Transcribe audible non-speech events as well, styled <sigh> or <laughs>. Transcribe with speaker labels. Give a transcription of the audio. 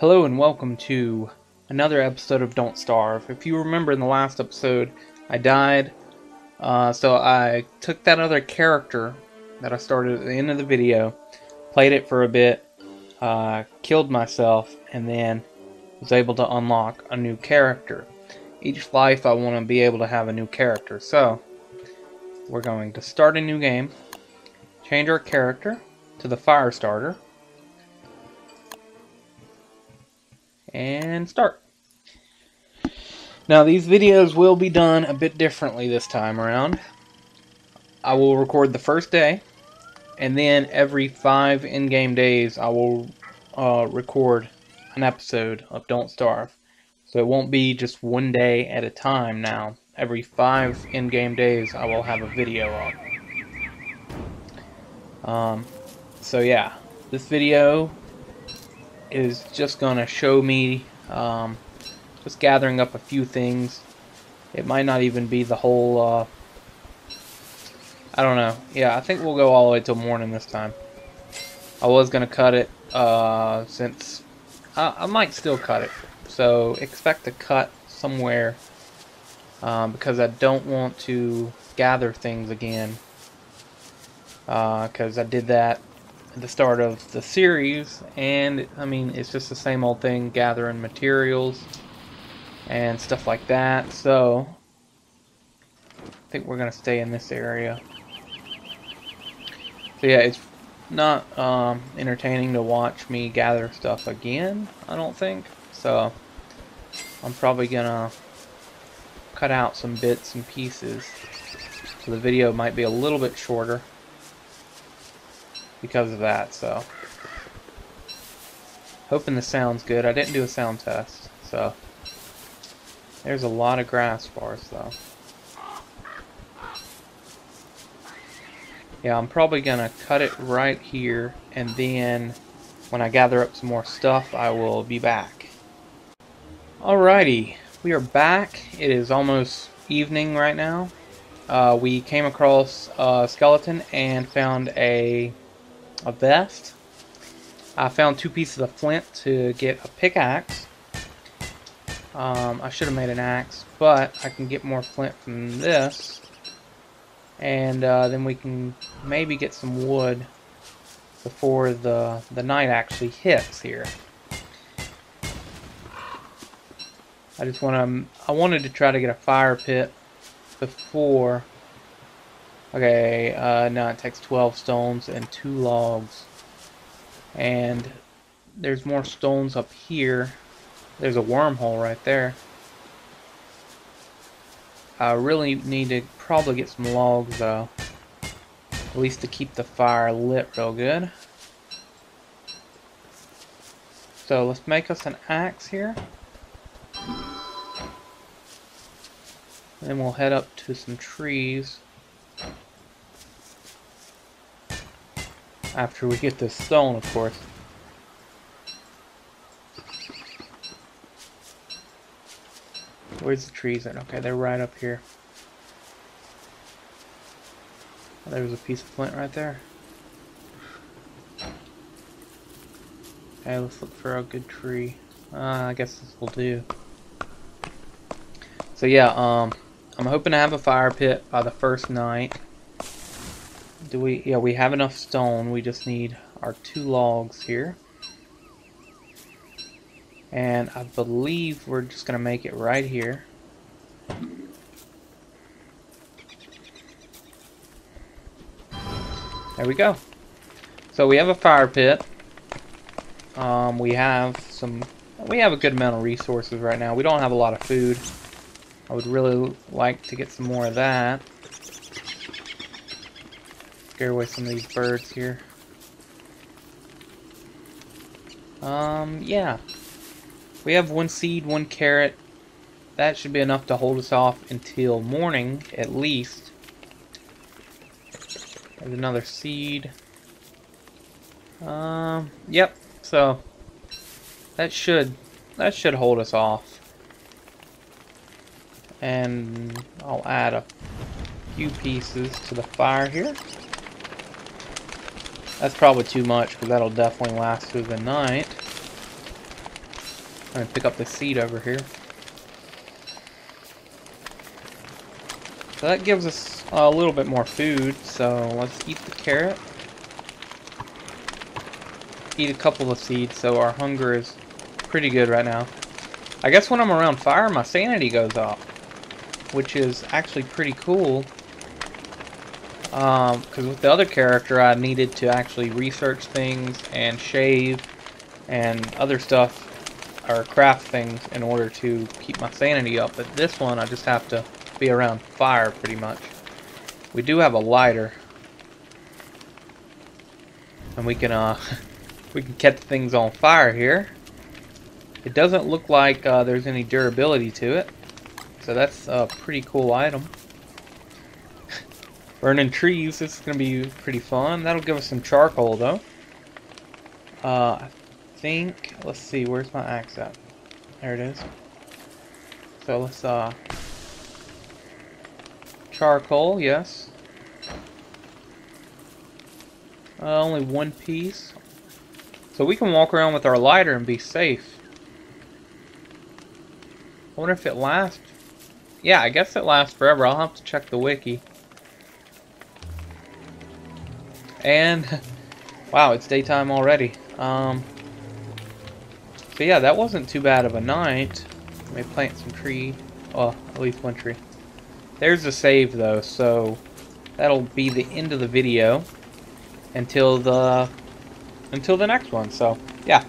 Speaker 1: Hello and welcome to another episode of Don't Starve. If you remember in the last episode, I died, uh, so I took that other character that I started at the end of the video, played it for a bit, uh, killed myself, and then was able to unlock a new character. Each life I want to be able to have a new character, so we're going to start a new game, change our character to the fire starter, and start. Now these videos will be done a bit differently this time around. I will record the first day, and then every five in-game days I will uh, record an episode of Don't Starve. So it won't be just one day at a time now. Every five in-game days I will have a video up. Um, so yeah, this video is just gonna show me um, just gathering up a few things. It might not even be the whole. Uh, I don't know. Yeah, I think we'll go all the way till morning this time. I was gonna cut it uh, since I, I might still cut it. So expect to cut somewhere um, because I don't want to gather things again because uh, I did that at the start of the series and I mean it's just the same old thing gathering materials and stuff like that. So I think we're gonna stay in this area. So yeah it's not um, entertaining to watch me gather stuff again I don't think. So I'm probably gonna cut out some bits and pieces. So the video might be a little bit shorter because of that, so. Hoping the sound's good. I didn't do a sound test, so. There's a lot of grass bars, though. Yeah, I'm probably going to cut it right here, and then when I gather up some more stuff, I will be back. Alrighty, we are back. It is almost evening right now. Uh, we came across a skeleton and found a a vest. I found two pieces of flint to get a pickaxe. Um, I should have made an axe, but I can get more flint from this. And uh, then we can maybe get some wood before the, the night actually hits here. I just want to, I wanted to try to get a fire pit before Okay, uh, now it takes 12 stones and 2 logs. And there's more stones up here. There's a wormhole right there. I really need to probably get some logs though. At least to keep the fire lit real good. So let's make us an axe here. And then we'll head up to some trees. After we get this stone, of course. Where's the trees at? Okay, they're right up here. Oh, there was a piece of flint right there. Okay, let's look for a good tree. Uh, I guess this will do. So yeah, um, I'm hoping to have a fire pit by the first night. Do we, yeah, we have enough stone. We just need our two logs here. And I believe we're just going to make it right here. There we go. So we have a fire pit. Um, we have some, we have a good amount of resources right now. We don't have a lot of food. I would really like to get some more of that. Scare away some of these birds here. Um, yeah. We have one seed, one carrot. That should be enough to hold us off until morning, at least. There's another seed. Um, yep. So, that should, that should hold us off and I'll add a few pieces to the fire here. That's probably too much because that'll definitely last through the night. I'm pick up the seed over here. So that gives us a little bit more food, so let's eat the carrot. Eat a couple of seeds, so our hunger is pretty good right now. I guess when I'm around fire, my sanity goes up, which is actually pretty cool. Because um, with the other character, I needed to actually research things and shave and other stuff, or craft things in order to keep my sanity up. But this one, I just have to be around fire pretty much. We do have a lighter. And we can uh <laughs> we can catch things on fire here. It doesn't look like uh, there's any durability to it. So that's a pretty cool item. Burning trees, is going to be pretty fun. That'll give us some charcoal though. Uh, I think, let's see, where's my axe at? There it is. So let's uh, charcoal, yes. Uh, only one piece. So we can walk around with our lighter and be safe. I wonder if it lasts. Yeah, I guess it lasts forever. I'll have to check the wiki. And, wow, it's daytime already. Um, so yeah, that wasn't too bad of a night. Let me plant some tree. Oh, at least one tree. There's a save though, so that'll be the end of the video until the until the next one. So yeah,